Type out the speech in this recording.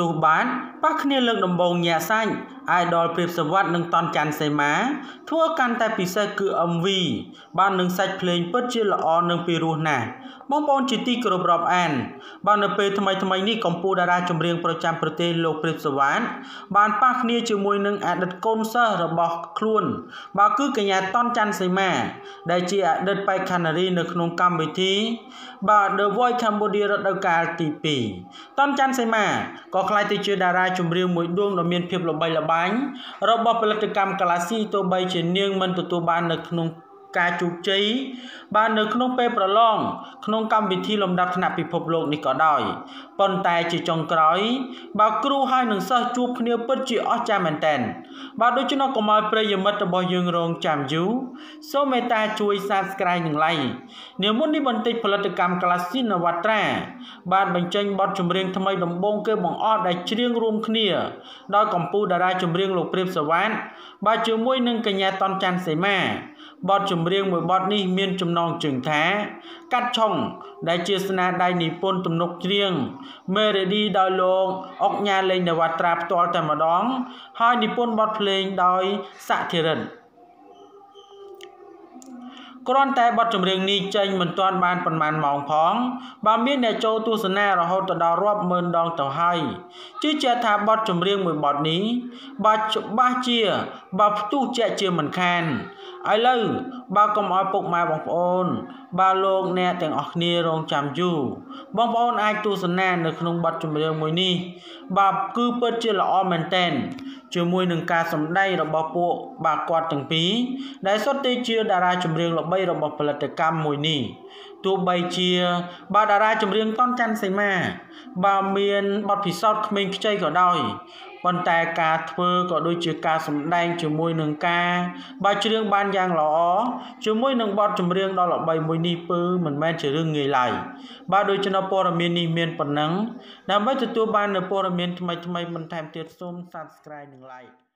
ទោះបានប៉ះគ្នាលើកដំបូងញាក់សាច់ idol ព្រៀបសវັດនិងតនច័ន្ទសីមាធ្វើកាន់តែពិសេសគឺ MV បាននឹងសាច់ភ្លេងពិតជាល្អនិងពិរោះណាស់បងប្អូនជាទីគោរពរាប់អាន បាននៅពេលថ្មីថ្មីនេះកម្ពុជាតារាចម្រៀងប្រចាំប្រទេសលោកព្រៀបសវណ្ណបានប៉ះគ្នាជាមួយនឹងអតីតកូនសិស្សរបស់ខ្លួន បើគឺកញ្ញាតនច័ន្ទសីមា ដែលជាអតីតបេក្ខនារីនៅក្នុងកម្មវិធី បាទ The Voice Cambodia រដូវកាលទី2តនច័ន្ទសីមាក៏ក្លាយទៅជាតារាចម្រៀងមួយដួងដ៏មានភាពល្បីល្បាញរបស់ផលិតកម្មកាឡាស៊ីទោះបីជានាងមិនទទួលបាននៅក្នុង ការជោគជ័យបាននៅក្នុងពេលប្រឡងក្នុងកម្មវិធីលំដាប់ថ្នាក់ពិភពលោកនេះក៏ដោយប៉ុន្តែជាចុងក្រោយ បើគ្រូហើយនឹងសិស្សជួបគ្នាពិតជាអស្ចារ្យមែនទែនបាទដូច្នោះកុំឲ្យប្រិយមិត្តរបស់យើងរងចាំយូរសូមមេត្តាជួយ Subscribe និង Like នាមុននេះបន្តិចផលិតកម្មក្លាស៊ីនវត្រាបានបញ្ចេញបទចម្រៀងថ្មីដំបូងគេបង្អស់ដែលច្រៀងរួមគ្នាដោយកម្ពុជាតារាចម្រៀងលោកព្រាបសវណ្ណបាទជាមួយនឹងកញ្ញាតនច័ន្ទសីមា បទចម្រៀងមួយបទនេះមានចំណងជើងថា កាត់ឆុង ដែលជាស្នាដៃនិពន្ធទំនុកច្រៀងមេរេឌីដោយលោកអុកញ៉ាលេងនវត្រាផ្ទាល់តែម្ដង ហើយនិពន្ធបទភ្លេងដោយសាក់ធីរិនគ្រាន់តែបទចម្រៀងនេះចេញមិនទាន់បានប៉ុន្មានម៉ោងផងបើមានអ្នកចូលទស្សនារហូតដល់រាប់ម៉ឺនដងទៅហើយជឿជាក់ថាបទចម្រៀងមួយបទនេះបើច្បាស់ជាបើផ្ទុះជាក់ជាមិនខានឥឡូវបើកុំឲ្យពុកម៉ែបងប្អូន បើលោកអ្នកទាំងអស់គ្នារងចាំយូរបងប្អូនអាចទស្សនានៅក្នុងបទចម្រៀងមួយនេះបើគឺពិតជាល្អមែនតែនជាមួយនឹងការសម្ដែងរបស់ពួកបាគាត់ទាំងពីរដែលសុទ្ធតែជាតារាចម្រៀងល្បីរបស់ផលិតកម្មមួយនេះទោះបីជាបើតារាចម្រៀងតនច័ន្ទសីមាបើមានបទពិសោធន៍ក្មេងខ្ចីក៏ដោយ ប៉ុន្តែការធ្វើក៏ដូចជាការសម្ដែងជាមួយនឹងការបើច្រៀងបានយ៉ាងល្អជាមួយនឹងបទចម្រៀងដ៏ល្បីមួយនេះពើមិនមែនជារឿងងាយឡើយបាទដូច្នោះព័ត៌មាននេះមានប៉ុណ្ណឹងដើម្បីទទួលបាននូវព័ត៌មានថ្មីៗបន្ថែមទៀតសូម Subscribe និង Like